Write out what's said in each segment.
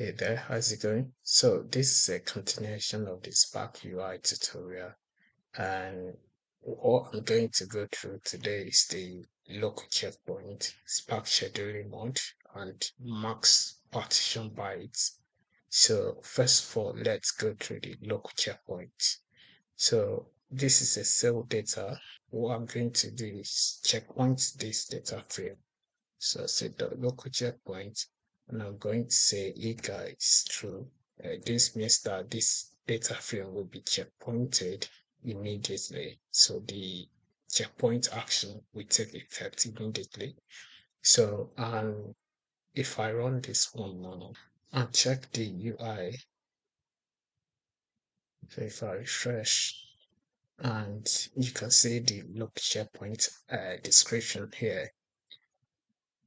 Hey there, how's it going? So this is a continuation of the Spark UI tutorial and what I'm going to go through today is the local checkpoint, Spark scheduling mode and max partition bytes. So first of all, let's go through the local checkpoint. So this is a cell data. What I'm going to do is checkpoint this data frame. So set the local checkpoint and I'm going to say eager is true. Uh, this means that this data frame will be checkpointed immediately. So the checkpoint action will take effect immediately. So and if I run this one now and check the UI, so if I refresh and you can see the local checkpoint uh, description here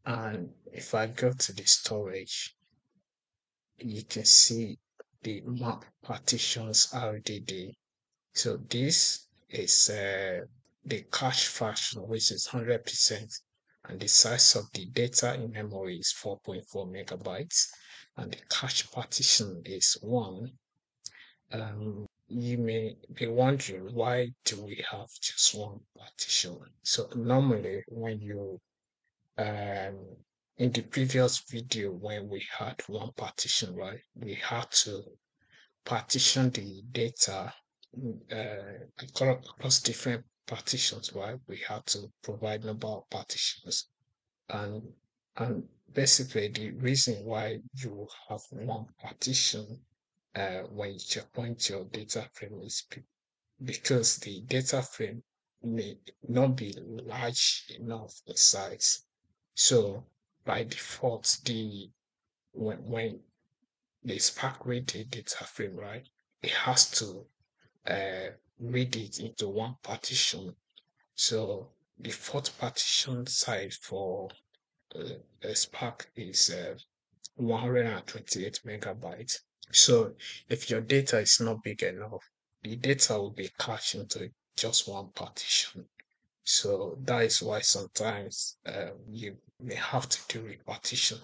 and if I go to the storage, you can see the map partitions RDD. So this is uh, the cache fraction, which is 100%, and the size of the data in memory is 4.4 megabytes, and the cache partition is 1. Um, you may be wondering why do we have just one partition? So normally when you um, in the previous video when we had one partition, right, we had to partition the data uh, across different partitions, right? We had to provide number of partitions, and and basically the reason why you have one partition uh, when you checkpoint your data frame is because the data frame may not be large enough in size so by default, the when when the Spark read the data frame, right, it has to uh, read it into one partition. So the fourth partition size for uh, Spark is uh, 128 megabytes. So if your data is not big enough, the data will be cached into just one partition. So that is why sometimes um, you may have to do repartition,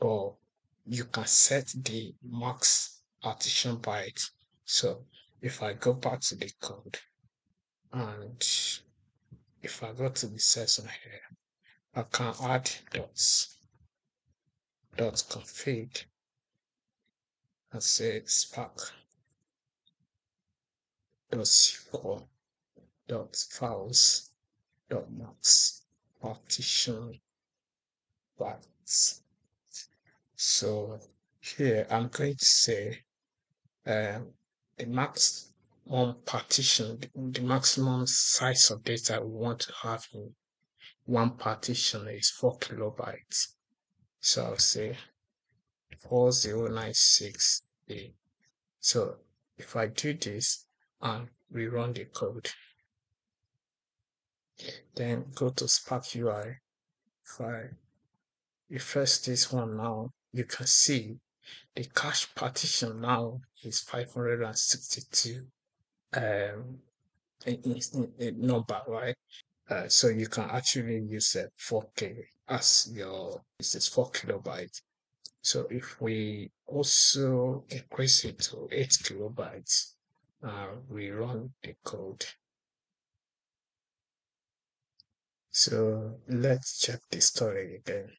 or you can set the max partition byte. So if I go back to the code and if I go to the session here, I can add dots dot config and say spark dot SQL dot files dot max partition So here I'm going to say um, the max partition, the maximum size of data we want to have in one partition is 4 kilobytes. So I'll say 4096A. So if I do this and rerun the code, then go to Spark UI. I refresh this one now, you can see the cache partition now is 562 um, in, in, in number, right? Uh, so you can actually use a 4K as your, this is 4 kilobytes. So if we also increase it to 8 kilobytes, uh, we run the code, So let's check the story again.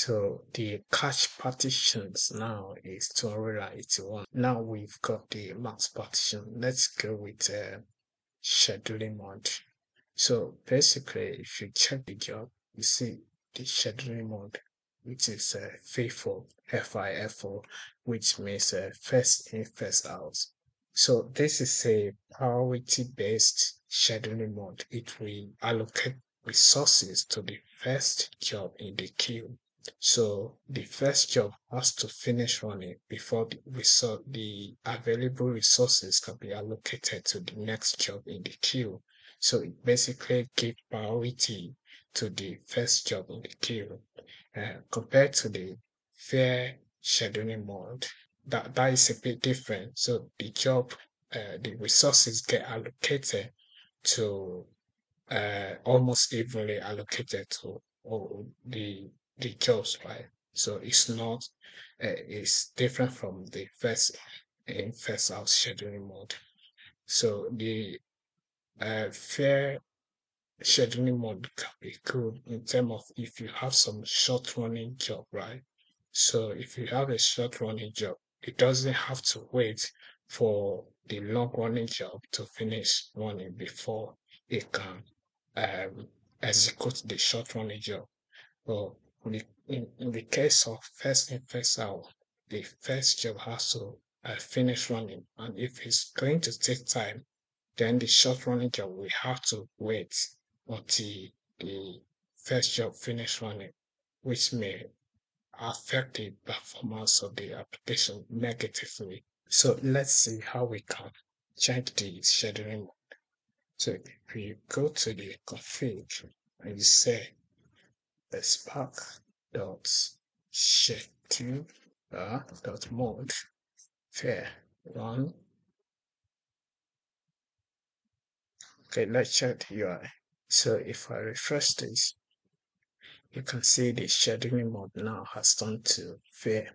So the cache partitions now is 281. Now we've got the max partition. Let's go with uh, scheduling mode. So basically, if you check the job, you see the scheduling mode, which is uh, FIFO, FIFO, which means uh, first in, first out. So this is a priority based scheduling mode. It will allocate resources to the first job in the queue. So the first job has to finish running before the result, the available resources can be allocated to the next job in the queue. So it basically gives priority to the first job in the queue uh, compared to the fair scheduling mode. That that is a bit different. So the job, uh, the resources get allocated to uh, almost evenly allocated to all the the jobs, right? So it's not, uh, it's different from the first in first out scheduling mode. So the uh, fair scheduling mode can be good in terms of if you have some short running job, right? So if you have a short running job, it doesn't have to wait for the long running job to finish running before it can um, execute the short running job. But in, in the case of first in first out, the first job has to uh, finish running, and if it's going to take time, then the short running job will have to wait until the first job finish running, which may affect the performance of the application negatively. So let's see how we can change the scheduling mode. So if you go to the config and you say spark dot uh, dot mode. Fair. Run okay let's check the UI so if I refresh this you can see the scheduling mode now has turned to fair.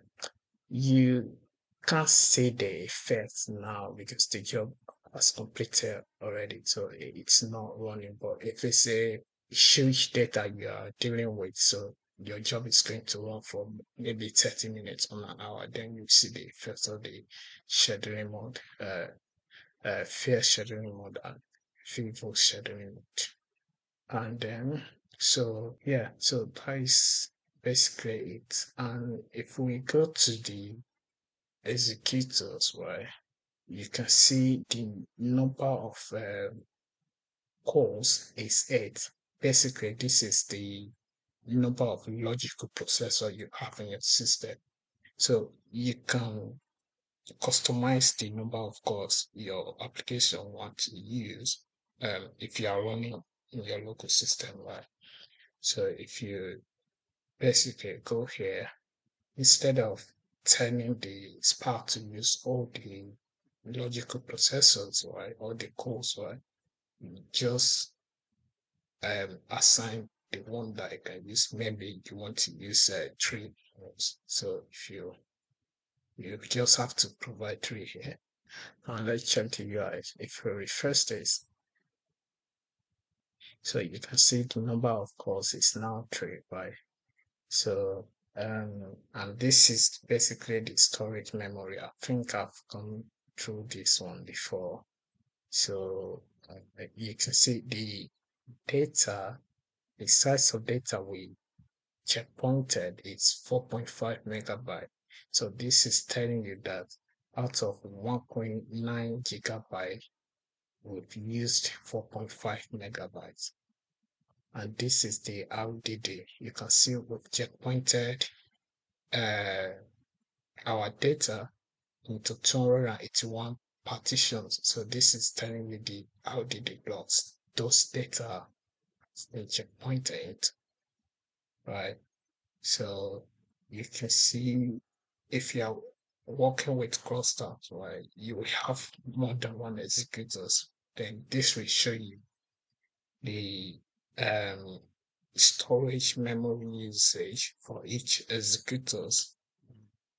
You can't see the effect now because the job has completed already so it's not running but if it's a huge data you are dealing with so your job is going to run for maybe 30 minutes on an hour then you see the effects of the scheduling mode uh, uh fair scheduling mode and FIFO scheduling mode. And then so yeah so that is basically it. And if we go to the executors right you can see the number of uh, cores is 8 basically this is the number of logical processor you have in your system. So you can customize the number of cores your application want to use um, if you are running in your local system right? So if you basically go here instead of telling the Spark to use all the logical processors, right, all the cores, right, just um, assign the one that I can use. Maybe you want to use uh, three. So if you you just have to provide three here. And let's check the UI. If you refresh this, so you can see the number of cores is now three, right? So um, and this is basically the storage memory. I think I've gone through this one before. So uh, you can see the data, the size of data we checkpointed is 4.5 megabyte. So this is telling you that out of 1.9 gigabyte, we've used 4.5 megabytes and this is the RDD. You can see we've checkpointed uh, our data into 281 partitions. So this is telling me the RDD blocks. Those data been checkpointed, right? So you can see if you're working with clusters, right, you will have more than one executors. Then this will show you the um, storage memory usage for each executors,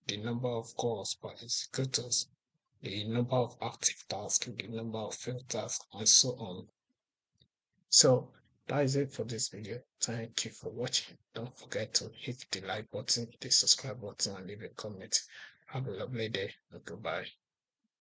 the number of cores per executors, the number of active tasks, the number of failed tasks, and so on. So that is it for this video. Thank you for watching. Don't forget to hit the like button, the subscribe button, and leave a comment. Have a lovely day goodbye.